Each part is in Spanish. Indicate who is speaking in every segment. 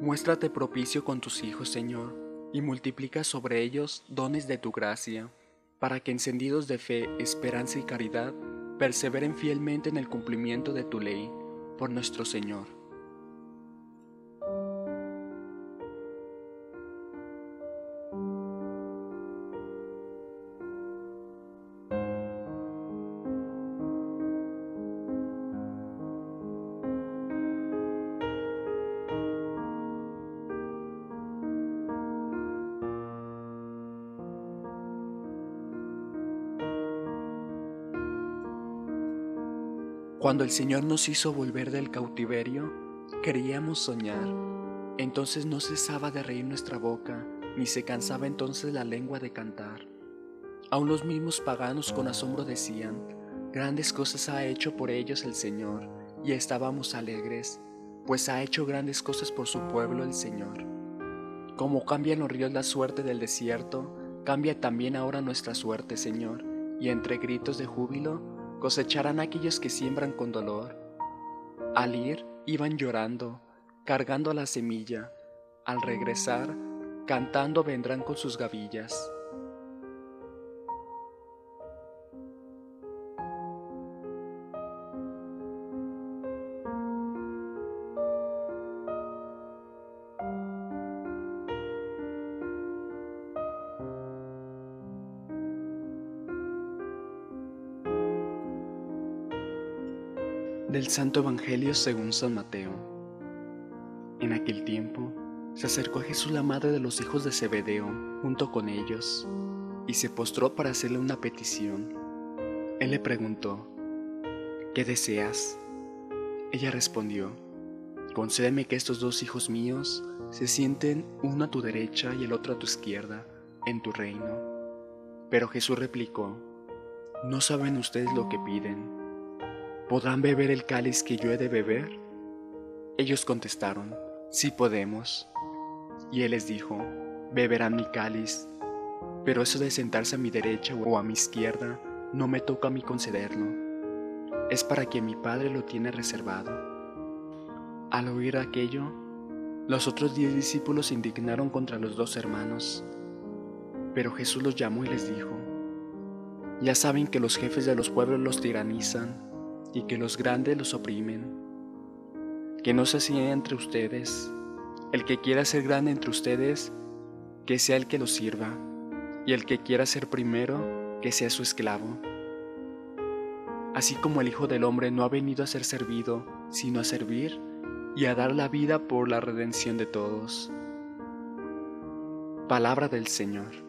Speaker 1: Muéstrate propicio con tus hijos, Señor, y multiplica sobre ellos dones de tu gracia, para que encendidos de fe, esperanza y caridad, perseveren fielmente en el cumplimiento de tu ley, por nuestro Señor. Cuando el Señor nos hizo volver del cautiverio, queríamos soñar. Entonces no cesaba de reír nuestra boca, ni se cansaba entonces la lengua de cantar. Aun los mismos paganos con asombro decían, grandes cosas ha hecho por ellos el Señor, y estábamos alegres, pues ha hecho grandes cosas por su pueblo el Señor. Como cambian los ríos la suerte del desierto, cambia también ahora nuestra suerte, Señor, y entre gritos de júbilo, cosecharán aquellos que siembran con dolor. Al ir, iban llorando, cargando la semilla. Al regresar, cantando vendrán con sus gavillas. Del Santo Evangelio según San Mateo. En aquel tiempo se acercó a Jesús la madre de los hijos de Zebedeo junto con ellos y se postró para hacerle una petición. Él le preguntó, ¿qué deseas? Ella respondió, concédeme que estos dos hijos míos se sienten uno a tu derecha y el otro a tu izquierda en tu reino. Pero Jesús replicó, no saben ustedes lo que piden. ¿Podrán beber el cáliz que yo he de beber? Ellos contestaron, sí podemos. Y él les dijo, beberán mi cáliz, pero eso de sentarse a mi derecha o a mi izquierda no me toca a mí concederlo. Es para que mi Padre lo tiene reservado. Al oír aquello, los otros diez discípulos se indignaron contra los dos hermanos. Pero Jesús los llamó y les dijo, ya saben que los jefes de los pueblos los tiranizan y que los grandes los oprimen. Que no se hacía entre ustedes. El que quiera ser grande entre ustedes, que sea el que los sirva, y el que quiera ser primero, que sea su esclavo. Así como el Hijo del Hombre no ha venido a ser servido, sino a servir y a dar la vida por la redención de todos. Palabra del Señor.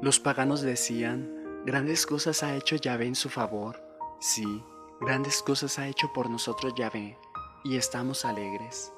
Speaker 1: Los paganos decían, grandes cosas ha hecho Yahvé en su favor. Sí, grandes cosas ha hecho por nosotros Yahvé, y estamos alegres.